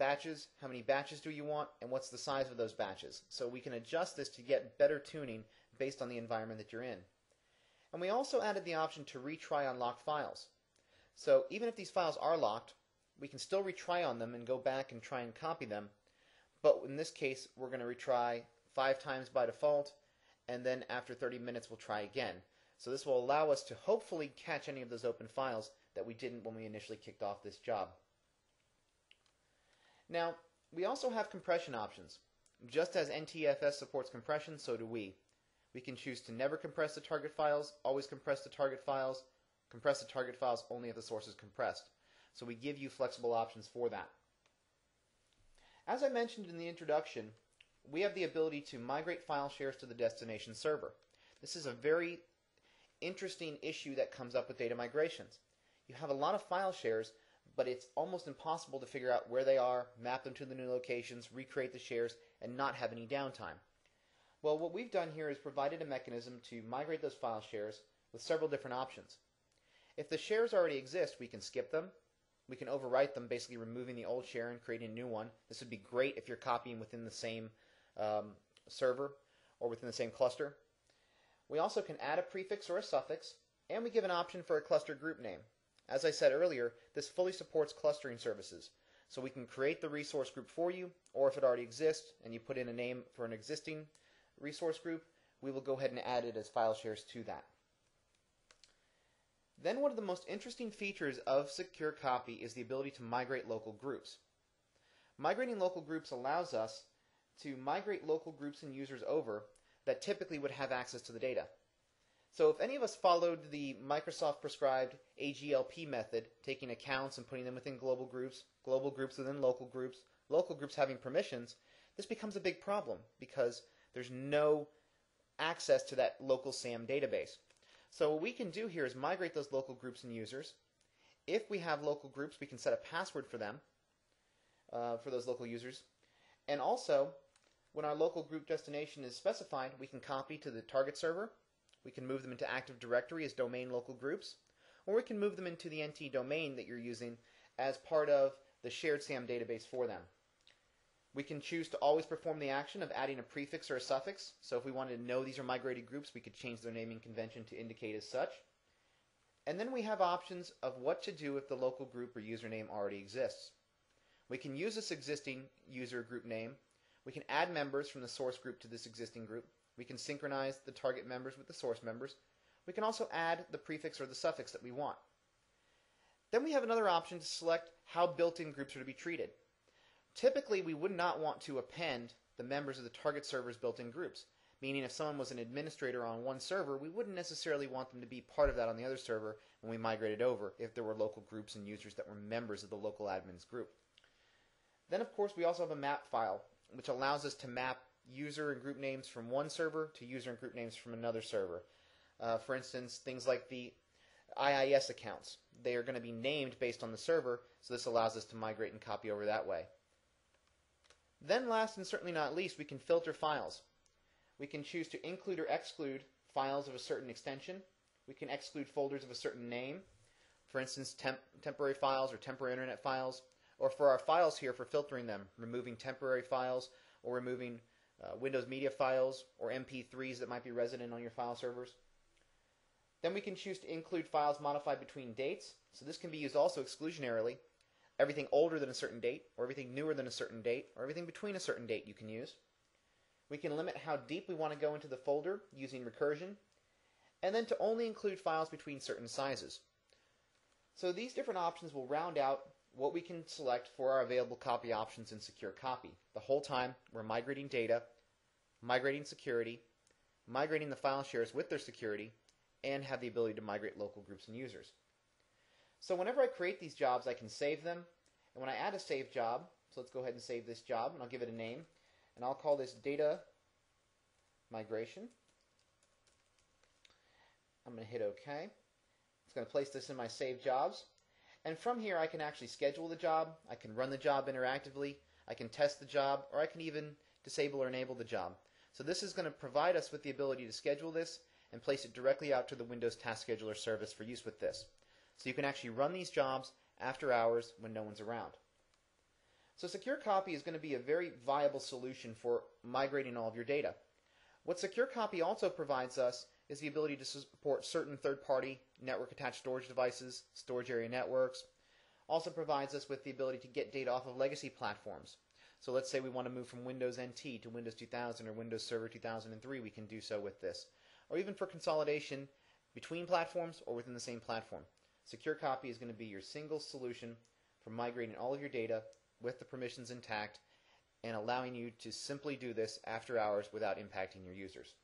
batches, how many batches do you want, and what's the size of those batches. So we can adjust this to get better tuning based on the environment that you're in. And we also added the option to retry on locked files. So even if these files are locked, we can still retry on them and go back and try and copy them. But in this case, we're going to retry five times by default, and then after 30 minutes, we'll try again. So this will allow us to hopefully catch any of those open files that we didn't when we initially kicked off this job. Now, we also have compression options. Just as NTFS supports compression, so do we. We can choose to never compress the target files, always compress the target files, compress the target files only if the source is compressed. So we give you flexible options for that. As I mentioned in the introduction, we have the ability to migrate file shares to the destination server. This is a very interesting issue that comes up with data migrations. You have a lot of file shares, but it's almost impossible to figure out where they are, map them to the new locations, recreate the shares, and not have any downtime. Well, what we've done here is provided a mechanism to migrate those file shares with several different options. If the shares already exist, we can skip them. We can overwrite them, basically removing the old share and creating a new one. This would be great if you're copying within the same um, server or within the same cluster. We also can add a prefix or a suffix, and we give an option for a cluster group name. As I said earlier, this fully supports clustering services. So we can create the resource group for you, or if it already exists and you put in a name for an existing resource group, we will go ahead and add it as file shares to that. Then one of the most interesting features of Secure Copy is the ability to migrate local groups. Migrating local groups allows us to migrate local groups and users over that typically would have access to the data. So if any of us followed the Microsoft prescribed AGLP method, taking accounts and putting them within global groups, global groups within local groups, local groups having permissions, this becomes a big problem because there's no access to that local SAM database. So what we can do here is migrate those local groups and users. If we have local groups, we can set a password for them, uh, for those local users. And also, when our local group destination is specified, we can copy to the target server. We can move them into Active Directory as domain local groups, or we can move them into the NT domain that you're using as part of the shared SAM database for them. We can choose to always perform the action of adding a prefix or a suffix. So if we wanted to know these are migrated groups, we could change their naming convention to indicate as such. And then we have options of what to do if the local group or username already exists. We can use this existing user group name we can add members from the source group to this existing group. We can synchronize the target members with the source members. We can also add the prefix or the suffix that we want. Then we have another option to select how built-in groups are to be treated. Typically, we would not want to append the members of the target server's built-in groups, meaning if someone was an administrator on one server, we wouldn't necessarily want them to be part of that on the other server when we migrated over if there were local groups and users that were members of the local admins group. Then, of course, we also have a map file which allows us to map user and group names from one server to user and group names from another server. Uh, for instance, things like the IIS accounts. They are going to be named based on the server, so this allows us to migrate and copy over that way. Then last and certainly not least, we can filter files. We can choose to include or exclude files of a certain extension. We can exclude folders of a certain name. For instance, temp temporary files or temporary internet files or for our files here for filtering them, removing temporary files or removing uh, Windows Media files or MP3s that might be resident on your file servers. Then we can choose to include files modified between dates. So this can be used also exclusionarily. Everything older than a certain date, or everything newer than a certain date, or everything between a certain date you can use. We can limit how deep we want to go into the folder using recursion, and then to only include files between certain sizes. So these different options will round out what we can select for our available copy options in Secure Copy. The whole time we're migrating data, migrating security, migrating the file shares with their security, and have the ability to migrate local groups and users. So whenever I create these jobs, I can save them. And when I add a save job, so let's go ahead and save this job, and I'll give it a name. And I'll call this data migration. I'm going to hit OK. It's going to place this in my save jobs. And from here, I can actually schedule the job, I can run the job interactively, I can test the job, or I can even disable or enable the job. So this is going to provide us with the ability to schedule this and place it directly out to the Windows Task Scheduler service for use with this. So you can actually run these jobs after hours when no one's around. So Secure Copy is going to be a very viable solution for migrating all of your data. What Secure Copy also provides us is the ability to support certain third-party network-attached storage devices, storage area networks. Also provides us with the ability to get data off of legacy platforms. So let's say we want to move from Windows NT to Windows 2000 or Windows Server 2003, we can do so with this. Or even for consolidation between platforms or within the same platform. Secure Copy is going to be your single solution for migrating all of your data with the permissions intact and allowing you to simply do this after hours without impacting your users.